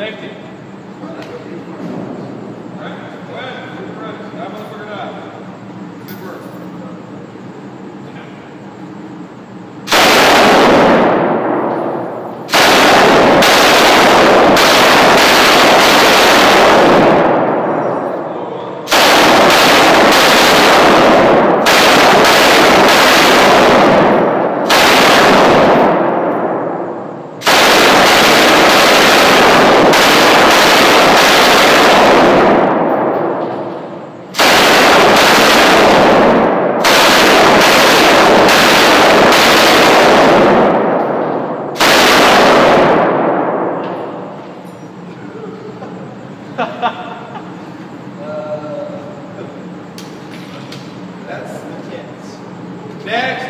Safety. All uh, that's the kids. Next.